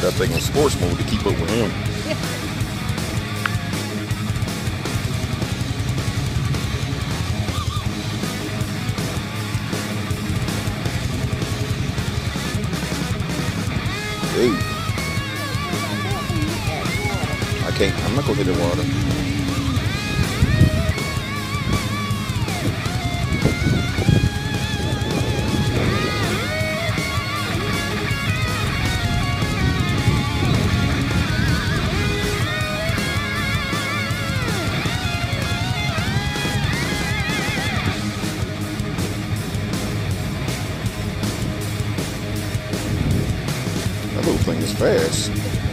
put that thing in sports mode to keep up with him. Hey, I can't. I'm not gonna hit the water. That little thing is fast.